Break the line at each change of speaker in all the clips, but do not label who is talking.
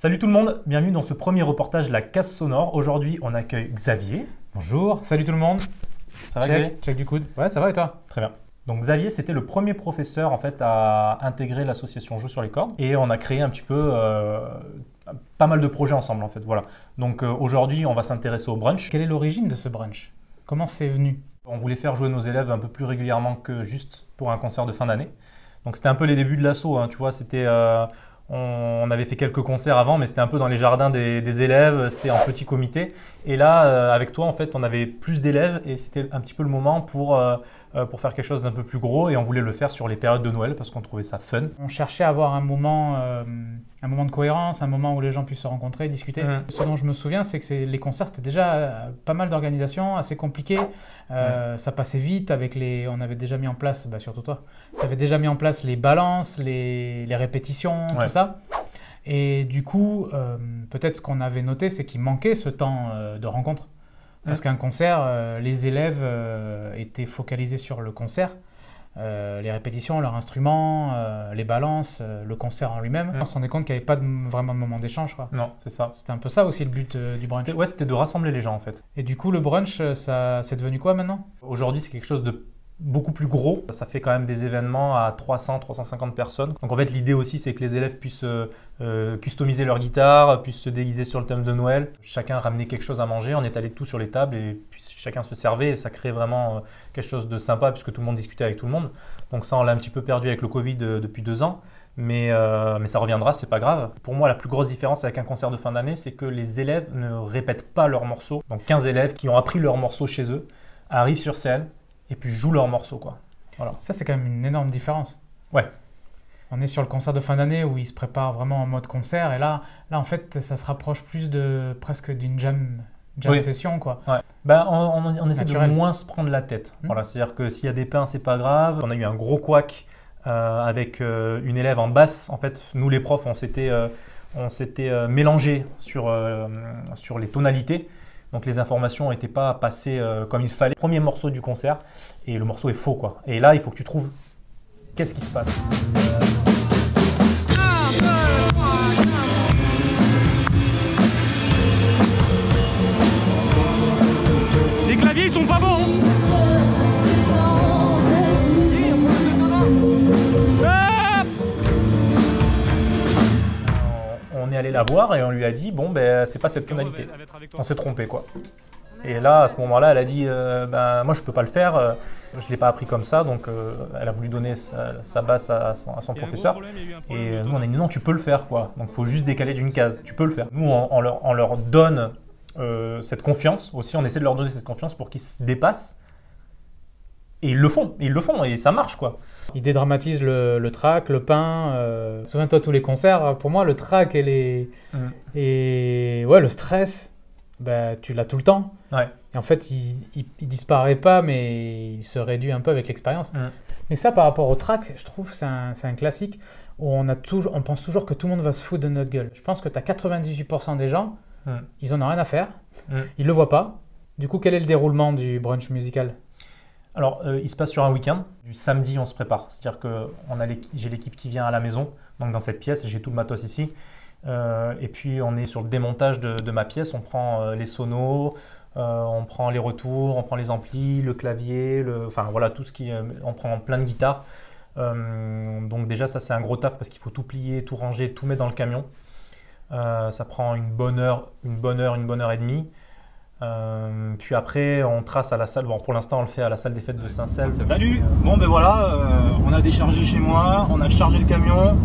Salut tout le monde, bienvenue dans ce premier reportage La Casse Sonore. Aujourd'hui, on accueille Xavier.
Bonjour, salut tout le monde.
Ça va
check,
Xavier?
Check du coude. Ouais, ça va et toi?
Très bien. Donc Xavier, c'était le premier professeur en fait à intégrer l'association Jeux sur les cordes et on a créé un petit peu euh, pas mal de projets ensemble en fait. Voilà. Donc euh, aujourd'hui, on va s'intéresser au brunch.
Quelle est l'origine de ce brunch? Comment c'est venu?
On voulait faire jouer nos élèves un peu plus régulièrement que juste pour un concert de fin d'année. Donc c'était un peu les débuts de l'assaut, hein, tu vois, c'était euh, on, avait fait quelques concerts avant, mais c'était un peu dans les jardins des, élèves, c'était en petit comité. Et là, euh, avec toi, en fait, on avait plus d'élèves et c'était un petit peu le moment pour, euh, pour faire quelque chose d'un peu plus gros. Et on voulait le faire sur les périodes de Noël parce qu'on trouvait ça fun.
On cherchait à avoir un moment, euh, un moment de cohérence, un moment où les gens puissent se rencontrer, discuter. Ce dont je me souviens, c'est que les concerts, c'était déjà euh, pas mal d'organisation, assez compliqué. Euh, Ça passait vite avec les. On avait déjà mis en place, bah, surtout toi, tu avais déjà mis en place les balances, les, les répétitions,
Ouais.
tout ça. Et du coup, euh, peut-être ce qu'on avait noté, c'est qu'il manquait ce temps euh, de rencontre. Parce qu'un concert, euh, les élèves euh, étaient focalisés sur le concert. Euh, les répétitions, leurs instruments, les balances, le concert en lui-même. On se rendait compte qu'il n'y avait pas de- vraiment de moment d'échange. quoi.
Non, c'est ça.
C'était un peu ça aussi le but du brunch.
C'était- Ouais, c'était de rassembler les gens en fait.
Et du coup, le brunch, ça, c'est devenu quoi maintenant?
Aujourd'hui, c'est quelque chose de beaucoup plus gros. Ça fait quand même des événements à 300, 350 personnes. Donc en fait, l'idée aussi, c'est que les élèves puissent euh, euh, customiser leur guitare, puissent se déguiser sur le thème de Noël. Chacun ramener quelque chose à manger. On étalait tout sur les tables et puis chacun se servait et ça crée vraiment euh, quelque chose de sympa puisque tout le monde discutait avec tout le monde. Donc ça, on l'a un petit peu perdu avec le Covid depuis deux ans. Mais, mais ça reviendra, c'est pas grave. Pour moi, la plus grosse différence avec un concert de fin d'année, c'est que les élèves ne répètent pas leurs morceaux. Donc 15 élèves qui ont appris leurs morceaux chez eux arrivent sur scène et puis jouent leurs morceaux. Quoi.
Ça, c'est quand même une énorme différence.
Ouais.
On est sur le concert de fin d'année où ils se préparent vraiment en mode concert. Et là, là en fait, ça se rapproche plus de presque d'une jam, jam
Oui.
session. quoi.
Ben, on, on- on essaie de moins se prendre la tête.
Hmm.
Voilà, C'est-à-dire que s'il y a des pains, c'est pas grave. On a eu un gros couac euh, avec euh, une élève en basse. En fait, nous les profs, on s'était euh, on s'était euh, mélangés sur, sur les tonalités. Donc les informations n'étaient pas passées euh, comme il fallait. Premier morceau du concert et le morceau est faux quoi. Et là, il faut que tu trouves qu'est-ce qui se passe. Allé la voir et on lui a dit bon ben c'est pas cette tonalité. On s'est trompé quoi. Et là, à ce moment-là, elle a dit euh, ben, Moi, je peux pas le faire, euh, je ne l'ai pas appris comme ça. Donc, euh, elle a voulu donner sa, sa basse à son, à son professeur. Et nous, on a dit Non, tu peux le faire, quoi. Donc, il faut juste décaler d'une case. Tu peux le faire. Nous, on, on leur, on leur donne euh, cette confiance aussi. On essaie de leur donner cette confiance pour qu'ils se dépassent. Et ils le font. Ils le font. Et ça marche, quoi.
Ils dédramatisent le, le track, le pain. euh, Souviens-toi, tous les concerts, pour moi, le track et, les...
Mm.
et ouais, le stress, bah, tu l'as tout le temps.
Ouais.
Et en fait, il, il, il disparaît pas, mais il se réduit un peu avec l'expérience.
Mm.
Mais ça, par rapport au track, je trouve que c'est un, classique où on, a toujours, on pense toujours que tout le monde va se foutre de notre gueule. Je pense que tu as 98% des gens,
Mm.
ils en ont rien à faire, ils le voient pas. Du coup, quel est le déroulement du brunch musical?
Alors, euh, il se passe sur un week-end. Du samedi, on se prépare. C'est-à-dire que j'ai l'équipe qui vient à la maison, donc dans cette pièce, j'ai tout le matos ici. Euh, et puis, on est sur le démontage de, ma pièce. On prend euh, les sonos, on prend les retours, on prend les amplis, le clavier, enfin voilà, tout ce qui. on prend plein de guitares. Donc, déjà, ça, c'est un gros taf parce qu'il faut tout plier, tout ranger, tout mettre dans le camion. Ça prend une bonne heure, une bonne heure, une bonne heure et demie. Euh, puis après, on trace à la salle. Bon, pour l'instant, on le fait à la salle des fêtes de Saint-Cel.
Salut Bon ben voilà, euh, on a déchargé chez moi, on a chargé le camion.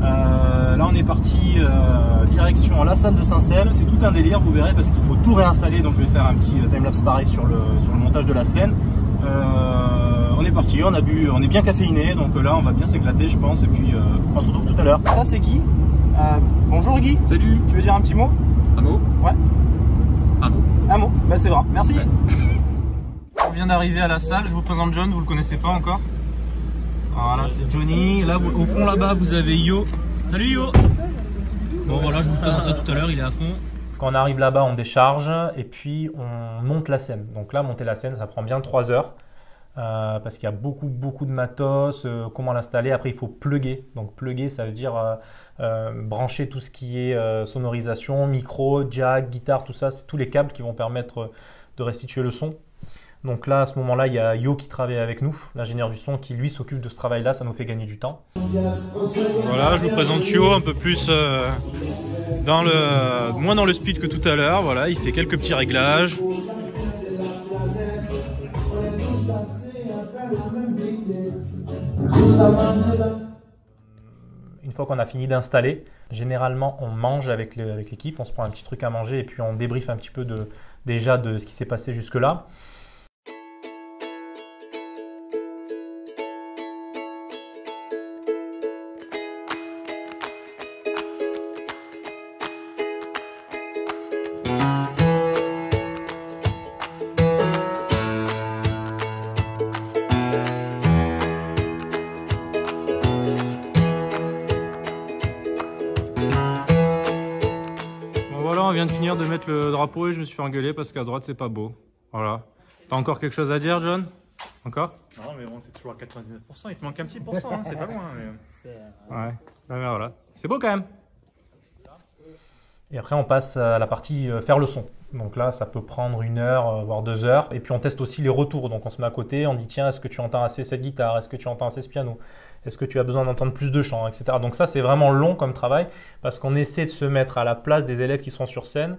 Euh, là on est parti euh, direction la salle de Saint-Cel. C'est tout un délire, vous verrez, parce qu'il faut tout réinstaller. Donc je vais faire un petit timelapse pareil sur le, sur le montage de la scène. Euh, on est parti, on a bu, on est bien caféiné, donc là on va bien s'éclater je pense. Et puis euh, on se retrouve tout à l'heure. Ça c'est Guy. Euh, bonjour Guy.
Salut
Tu veux dire un petit mot?
Un mot?
Ouais.
Un mot.
Bah c'est vrai. Merci. On vient d'arriver à la salle, je vous présente John, vous le connaissez pas encore. Voilà, c'est Johnny. Là, au fond là-bas, vous avez Yo. Salut Yo Bon voilà, je vous présenterai tout à l'heure, il est à fond.
Quand on arrive là-bas, on décharge et puis on monte la scène. Donc là, monter la scène, ça prend bien 3 heures. Euh, parce qu'il y a beaucoup, beaucoup de matos, euh, comment l'installer. Après, il faut plugger. Donc, plugger, ça veut dire euh, brancher tout ce qui est sonorisation, micro, jack, guitare, tout ça. C'est tous les câbles qui vont permettre de restituer le son. Donc là, à ce moment-là, il y a Yo qui travaille avec nous, l'ingénieur du son, qui lui s'occupe de ce travail-là. Ça nous fait gagner du temps.
Voilà, je vous présente Yo un peu plus dans le, moins dans le speed que tout à l'heure. Voilà, il fait quelques petits réglages.
Une fois qu'on a fini d'installer, généralement on mange avec l'équipe, on se prend un petit truc à manger et puis on débriefe un petit peu de, déjà de ce qui s'est passé jusque-là.
Engueuler parce qu'à droite c'est pas beau. Voilà. T'as encore quelque chose à dire, John? Encore?
Non, mais bon, t'es toujours à 99%. Il te manque un petit pourcent, hein, c'est pas loin. Mais...
Ouais. voilà. C'est beau quand même.
Et après, on passe à la partie euh, faire le son. Donc là, ça peut prendre une heure, euh, voire deux heures. Et puis on teste aussi les retours. Donc on se met à côté, on dit tiens, est-ce que tu entends assez cette guitare? Est-ce que tu entends assez ce piano? Est-ce que tu as besoin d'entendre plus de chants, etc. Donc ça, c'est vraiment long comme travail parce qu'on essaie de se mettre à la place des élèves qui sont sur scène.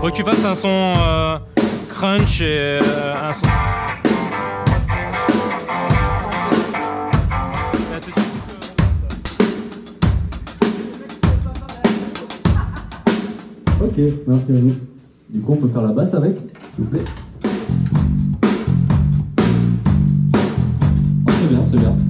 Faut que tu fasses un son euh, crunch et un son.
merci à vous. Du coup, on peut faire la basse avec, s'il vous plaît. Ah, c'est bien, c'est bien.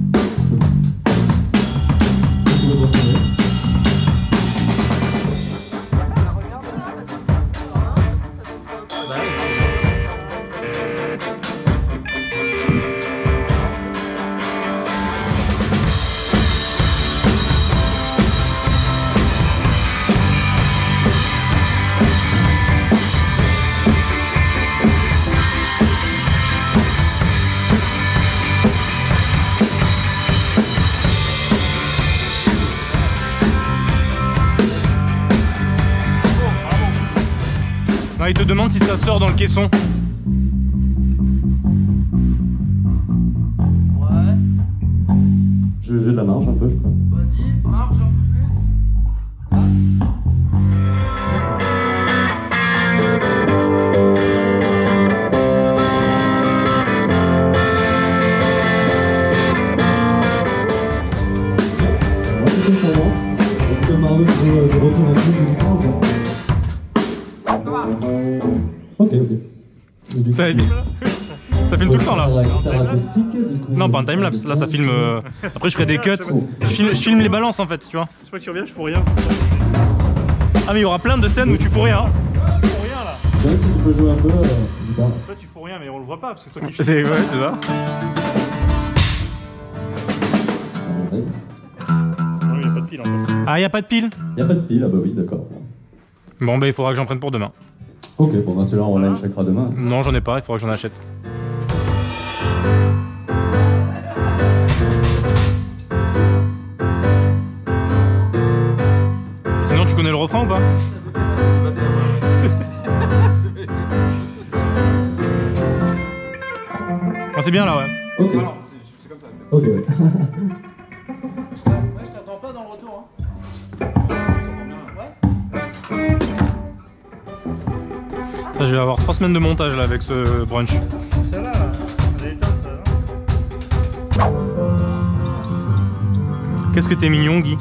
Il te demande si ça sort dans le caisson.
Ouais. J'ai de la marge un peu, je crois.
Vas-y, marge un peu plus.
Est-ce que Mario peut retourner un peu Ok,
Ça, ça filme tout le temps là. Non, pas un timelapse. Là, ça filme. Euh, après, je ferai des cuts. Je filme, je filme les balances en fait, tu vois.
Je crois que tu reviens, je fous rien.
Ah, mais il y aura plein de scènes où tu fous rien.
Tu fous rien là.
si tu peux jouer un peu.
Euh, toi, tu fous rien, mais on le voit pas parce que c'est toi qui filmes.
C'est ouais, c'est ça.
il n'y a pas de pile en fait.
Ah, il n'y a pas de pile?
Il n'y a pas de pile, ah bah oui, d'accord.
Bon, bah, il faudra que j'en prenne pour demain.
Ok, bon, bah celui-là, on l'a chèquera demain.
Non, j'en ai pas, il faudra que j'en achète. Sinon, tu connais le refrain ou pas? Ah, C'est bien là, ouais.
Ok. Ok,
je
vais avoir 3 semaines de montage là avec ce brunch.
Ça va, elle est éteinte.
Qu'est-ce que t'es mignon, Guy?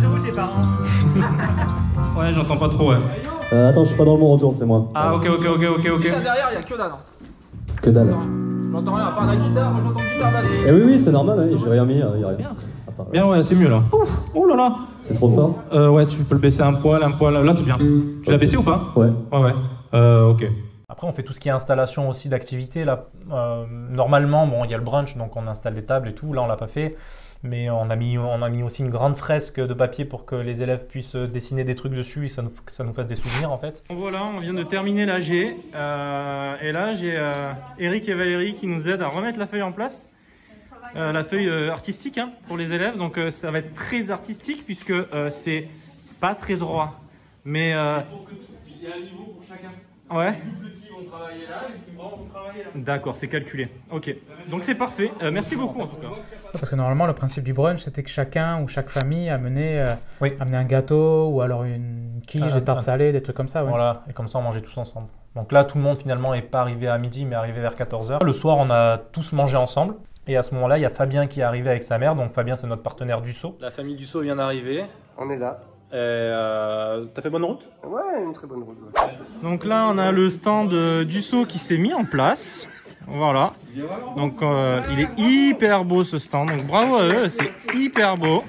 C'est où tes parents?
Ouais, j'entends pas trop, ouais.
Euh, attends, je suis pas dans le bon retour, c'est moi.
Ah, ok, ok, ok, ok, ok.
Là derrière, il y a que dalle. Hein.
Que dalle.
J'entends rien, à part la guitare, moi j'entends guitare basse.
Eh oui, oui, c'est normal, hein, j'ai rien mis, il y a rien.
Bien, ouais, c'est mieux là. Ouf, oh là là.
C'est trop fort
euh, Ouais, tu peux le baisser un poil, un poil. Là, c'est bien. Tu l'as baissé ou pas
Ouais.
Ouais, ouais. Euh, ok.
Après, on fait tout ce qui est installation aussi d'activités. Là, euh, normalement, bon, il y a le brunch, donc on installe des tables et tout. Là, on l'a pas fait. Mais on a, mis, on a mis aussi une grande fresque de papier pour que les élèves puissent dessiner des trucs dessus et ça nous, que ça nous fasse des souvenirs en fait.
Voilà, on vient de terminer l'AG. Euh, et là, j'ai euh, Eric et Valérie qui nous aident à remettre la feuille en place. Euh, la feuille euh, artistique hein, pour les élèves. Donc euh, ça va être très artistique puisque euh, c'est pas très droit. Mais euh,
Il y a un niveau pour chacun.
ouais,
Les plus petits vont travailler là, les plus grands vont travailler là.
d'accord, c'est calculé. Ok, donc c'est parfait. Euh, merci beaucoup en tout cas.
Parce que normalement, le principe du brunch, c'était que chacun ou chaque famille amenait, euh,
Oui.
amenait un gâteau ou alors une quiche,
Un-
des tartes salées, des trucs comme ça. ouais.
Voilà, et comme ça on mangeait tous ensemble. Donc là, tout le monde finalement n'est pas arrivé à midi, mais arrivé vers 14h. Le soir, on a tous mangé ensemble. Et à ce moment-là, il y a Fabien qui est arrivé avec sa mère. Donc Fabien, c'est notre partenaire du saut. La famille du saut vient d'arriver.
On est là.
T'as fait bonne route?
Ouais, une très bonne route. ouais.
Donc là, on a le stand euh, du saut qui s'est mis en place. Voilà. Donc euh, il est hyper beau ce stand. Donc bravo à eux, c'est hyper beau.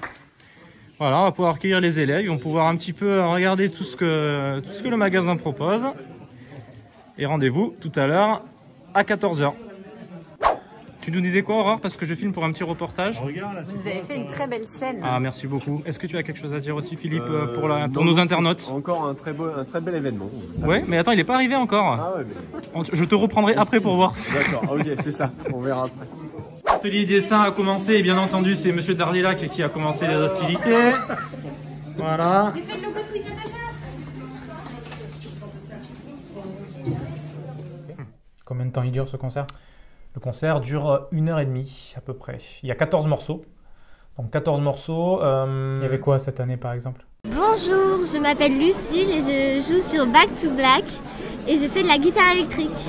Voilà, on va pouvoir accueillir les élèves. Ils vont pouvoir un petit peu regarder tout ce que, tout ce que le magasin propose. Et rendez-vous tout à l'heure à 14h. Tu nous disais quoi, Aurore Parce que je filme pour un petit reportage.
Vous avez fait une très belle scène.
Ah, merci beaucoup. Est-ce que tu as quelque chose à dire aussi, Philippe,
Euh,
pour, la, pour
non,
nos
c'est
internautes
Encore un très, beau, un très bel événement.
Ouais, mais attends, il n'est pas arrivé encore.
Ah ouais, mais...
Je te reprendrai après pour voir.
D'accord, ok, c'est ça. On verra après.
L'atelier dessin a commencé et bien entendu c'est Monsieur Dardilac qui a commencé les hostilités. Voilà.
Combien de temps il dure ce concert?
Le concert dure une heure et demie à peu près. Il y a 14 morceaux. Donc 14 morceaux. euh,
Il y avait quoi cette année par exemple?
Bonjour, je m'appelle Lucille et je joue sur Back to Black et je fais de la guitare électrique.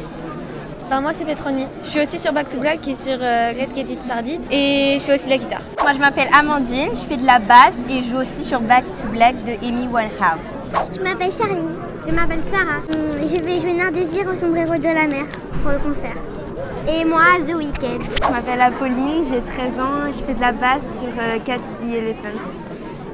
Bah moi c'est Petroni. Je suis aussi sur Back to Black et sur euh, Let's Get It Started et je fais aussi de la guitare.
Moi je m'appelle Amandine, je fais de la basse et je joue aussi sur Back to Black de Amy Winehouse.
Je m'appelle Charline. Je m'appelle Sarah. Hum, Je vais jouer Nardésir au sombrero de la mer pour le concert. Et moi, The Weeknd.
Je m'appelle Apolline, j'ai 13 ans et je fais de la basse sur euh, Catch the Elephant.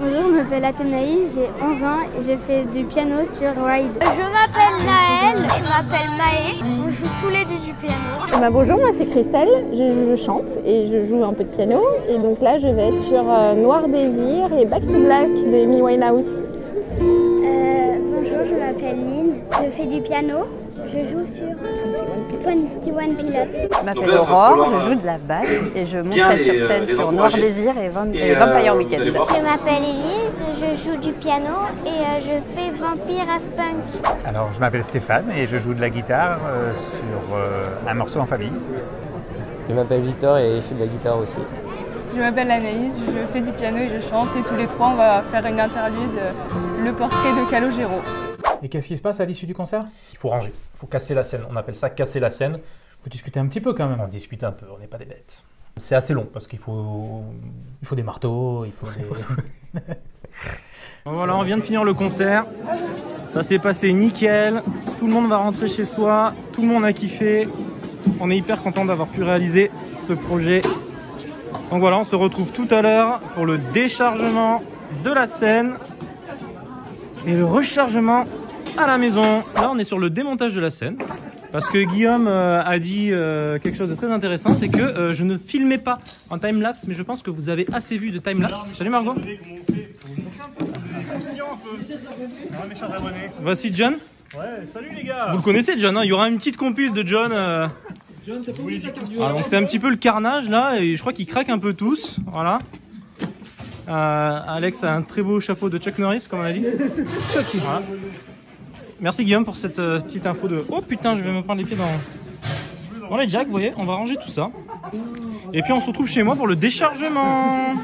Bonjour, je m'appelle Athénaïs, j'ai 11 ans et je fais du piano sur Ride.
Je m'appelle Naël, je m'appelle Maë. On joue tous les deux du piano.
Bah bonjour, moi c'est Christelle, je, je chante et je joue un peu de piano. Et donc là je vais être sur euh, Noir Désir et Back to Black de Amy Winehouse.
Euh, bonjour, je m'appelle Lynn. Je fais du piano. Je joue sur 21 Pilots.
Je m'appelle Aurore, je joue de la basse et je monterai sur scène sur Noir Désir et, Vam- et Vampire Weekend.
Je m'appelle Elise, je joue du piano et euh, je fais Vampire Punk.
Alors, je m'appelle Stéphane et je joue de la guitare euh, sur euh, un morceau en famille.
Je m'appelle Victor et je fais de la guitare aussi.
Je m'appelle Anaïs, je fais du piano et je chante et tous les trois on va faire une interlude de Le portrait de Calogero.
Et qu'est-ce qui se passe à l'issue du concert?
Il faut ranger. Il faut casser la scène. On appelle ça casser la scène.
Vous discutez un petit peu quand même.
On discute un peu, on n'est pas des bêtes. C'est assez long parce qu'il faut,
Il faut des marteaux, il faut des...
Voilà, on vient de finir le concert. Ça s'est passé nickel. Tout le monde va rentrer chez soi. Tout le monde a kiffé. On est hyper content d'avoir pu réaliser ce projet. Donc voilà, on se retrouve tout à l'heure pour le déchargement de la scène et le rechargement à la maison. Là, on est sur le démontage de la scène. Parce que Guillaume euh, a dit euh, quelque chose de très intéressant, c'est que euh, je ne filmais pas en time-lapse, mais je pense que vous avez assez vu de time-lapse. Salut Margot Voici John.
Ouais, salut les gars
Vous le connaissez John, hein il y aura une petite compile de John. euh,
John, t'as pas oublié du
ah, donc c'est un petit peu le carnage là, et je crois qu'ils craquent un peu tous. Voilà. Euh, Alex a un très beau chapeau de Chuck Norris, comme on a dit. Voilà. Merci Guillaume pour cette euh, petite info de. Oh putain, je vais me prendre les pieds dans. Bon les Jack, vous voyez, on va ranger tout ça. Et puis on se retrouve chez moi pour le déchargement.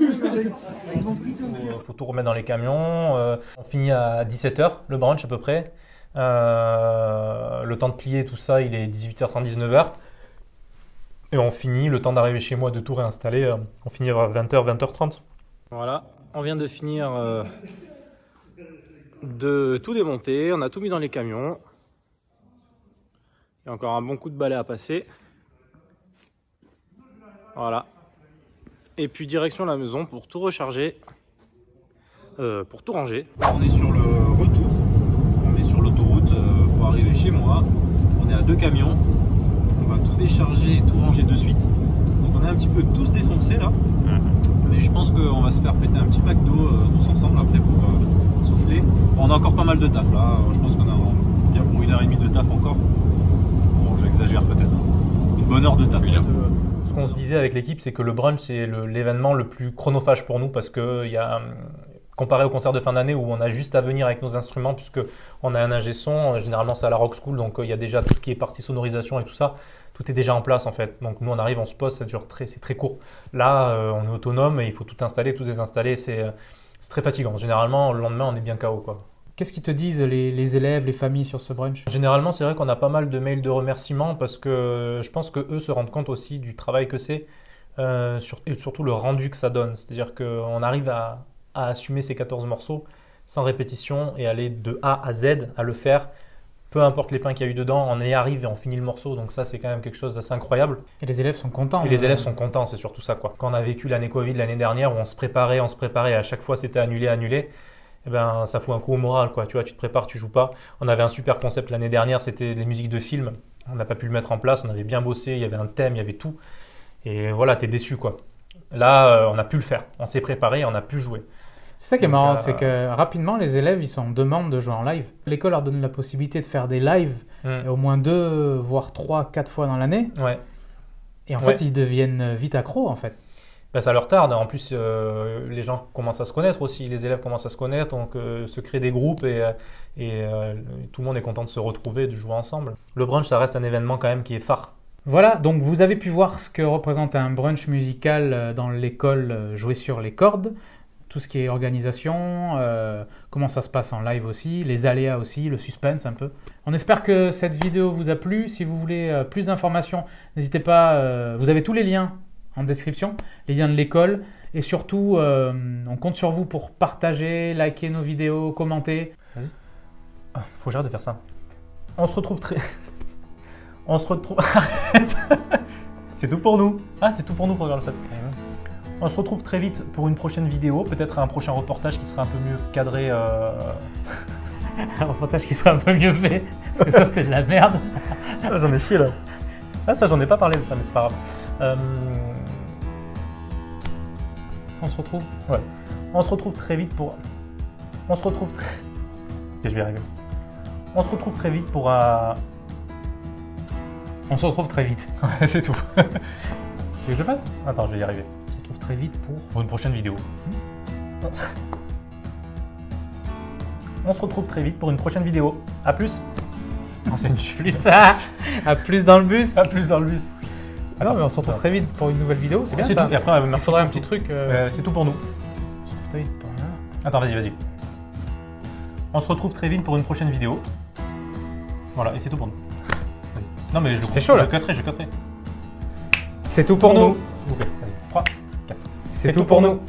Il faut tout remettre dans les camions. Euh, on finit à 17h, le brunch à peu près. Euh, le temps de plier tout ça, il est 18h30, 19h. Et on finit, le temps d'arriver chez moi, de tout réinstaller, euh, on finit à 20h, 20h30.
Voilà, on vient de finir euh, de tout démonter, on a tout mis dans les camions. Il y a encore un bon coup de balai à passer. Voilà. Et puis direction la maison pour tout recharger, euh, pour tout ranger. On est sur le retour, on est sur l'autoroute euh, pour arriver chez moi. On est à deux camions. On va tout décharger et tout ranger de suite. Donc on est un petit peu tous défoncés là. Mais je pense qu'on va se faire péter un petit pack d'eau euh, tous ensemble après pour souffler. Bon, on a encore pas mal de taf là. Je pense qu'on a bien pour une heure et demie de taf encore. Bon, j'exagère peut-être. Une bonne heure de taf.
Ce qu'on se disait avec l'équipe, c'est que le brunch, c'est l'événement le, plus chronophage pour nous parce que y a, comparé au concert de fin d'année où on a juste à venir avec nos instruments, puisque on a un ingé son, généralement c'est à la Rock School, donc euh, il y a déjà tout ce qui est partie sonorisation et tout ça, tout est déjà en place en fait. Donc nous on arrive, on se pose, ça dure très, c'est très court. Là, euh, on est autonome et il faut tout installer, tout désinstaller, c'est euh, c'est très fatigant. Généralement, le lendemain, on est bien KO quoi.
Qu'est-ce qu'ils te disent les, les élèves, les familles sur ce brunch?
Généralement, c'est vrai qu'on a pas mal de mails de remerciements parce que je pense que eux se rendent compte aussi du travail que c'est euh, sur- et surtout le rendu que ça donne. C'est-à-dire qu'on arrive à, à assumer ces 14 morceaux sans répétition et aller de A à Z à le faire. Peu importe les pains qu'il y a eu dedans, on y arrive et on finit le morceau. Donc ça, c'est quand même quelque chose d'assez incroyable.
Et les élèves sont contents.
Et les
euh,
élèves sont contents, c'est surtout ça. Quoi. Quand on a vécu l'année Covid l'année dernière, où on se préparait, on se préparait, à chaque fois c'était annulé, annulé, eh ben, ça fout un coup au moral. Quoi. Tu vois, tu te prépares, tu joues pas. On avait un super concept l'année dernière, c'était les musiques de films. On n'a pas pu le mettre en place, on avait bien bossé, il y avait un thème, il y avait tout. Et voilà, t'es déçu. quoi. Là, euh, on a pu le faire. On s'est préparé, on a pu jouer.
C'est ça qui est
Donc,
marrant,
euh,
c'est que rapidement, les élèves, ils sont en demande de jouer en live. L'école leur donne la possibilité de faire des lives
Mm.
au moins deux, voire trois, quatre fois dans l'année.
Ouais.
Et en
Ouais.
fait, ils deviennent vite accros, en fait.
Ben, ça leur tarde. En plus, euh, les gens commencent à se connaître aussi. Les élèves commencent à se connaître, donc euh, se créent des groupes et, euh, et euh, tout le monde est content de se retrouver, de jouer ensemble. Le brunch, ça reste un événement quand même qui est phare.
Voilà, donc vous avez pu voir ce que représente un brunch musical euh, dans l'école euh, joué sur les cordes, tout ce qui est organisation, euh, comment ça se passe en live aussi, les aléas aussi, le suspense un peu. On espère que cette vidéo vous a plu. Si vous voulez euh, plus d'informations, n'hésitez pas, euh, vous avez tous les liens en description, les liens de l'école. Et surtout, on compte sur vous pour partager, liker nos vidéos, commenter.
Ah, faut que j'arrête de faire ça. On se retrouve très. On se retrouve. Arrête C'est tout pour nous. Ah, c'est tout pour nous, faut que je le fasse. On se retrouve très vite pour une prochaine vidéo, peut-être un prochain reportage qui sera un peu mieux cadré. euh,
un reportage qui sera un peu mieux fait, parce que ça c'était de la merde.
Ah, j'en ai chié là. Ah, ça, j'en ai pas parlé de ça, mais c'est pas grave. Euh,
On se retrouve?
Ouais. On se retrouve très vite pour. On se retrouve très. Ok, je vais y arriver. On se retrouve très vite pour un.
On se retrouve très vite.
Ouais, c'est tout. tu veux que je le fasse? Attends, je vais y arriver.
Retrouve très vite pour.
Pour une prochaine vidéo. On se retrouve très vite pour une prochaine vidéo. A plus Non, c'est une
Plus ça À plus dans le bus
À plus dans le bus.
Ah non, mais on se retrouve très vite pour une nouvelle vidéo, c'est bien ça.
tout. Et après, euh,
Il
merci
faudrait un petit truc. euh,
Euh, c'est tout pour nous.
on se retrouve très vite pour rien.
Attends, vas-y, vas-y. On se retrouve très vite pour une prochaine vidéo. Voilà, et c'est tout pour nous. Non, mais je,
chaud, là.
je cutterai, je cutterai.
C'est tout pour nous.
Ok, vas-y. 3, 4.
C'est tout pour nous.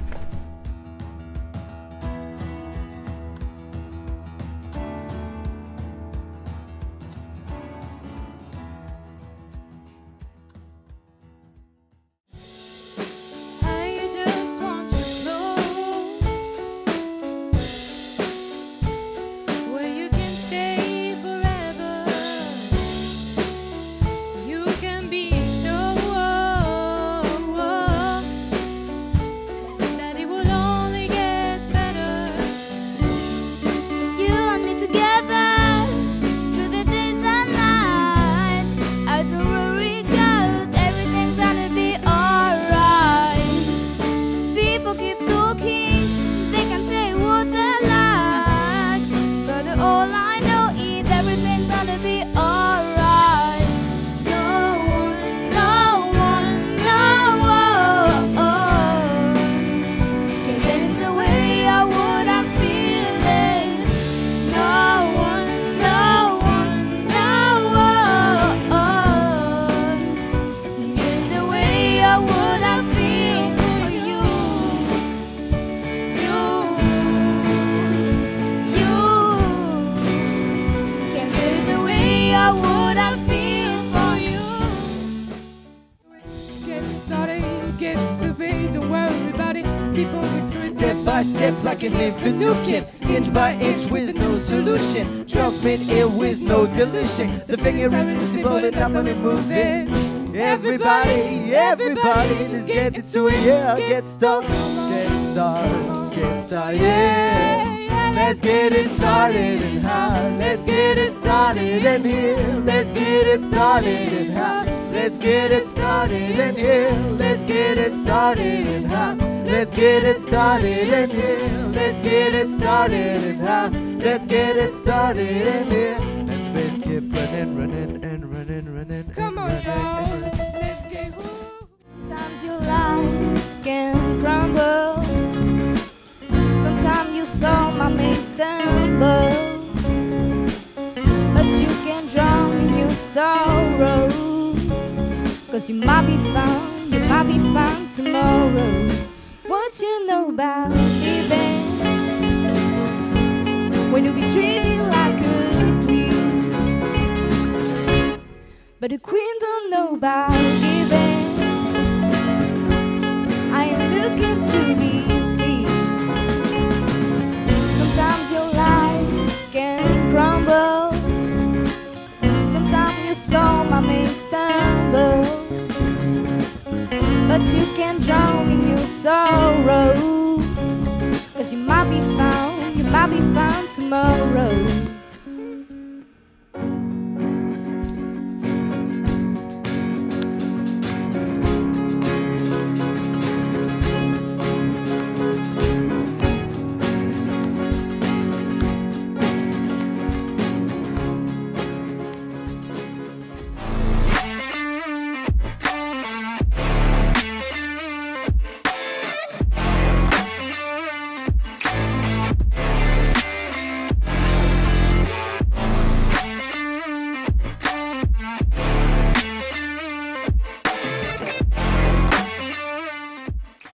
Like
an infant new kid. Inch by inch with no solution. Transmit it with no dilution. The finger is irresistible and I'm gonna move it. Everybody, everybody, just get into it, yeah. Get stuck, get stuck, get started, yeah. Let's get it started and high. Let's get it started and here. Let's get it started and high. Let's get it started and here. Let's get it started and high. Let's get it started and here. Let's get it started and high. Let's get it started and here. And let's keep running, running and running, running. Come on, y'all.
Let's get Sometimes your life can crumble. Saw my may stumble. But you can drown in your sorrow. Cause you might be found, you might be found tomorrow. What you know about living? When you be treated like a queen. But the queen don't know about Soul might may stumble. But you can drown in your sorrow. Cause you might be found, you might be found tomorrow.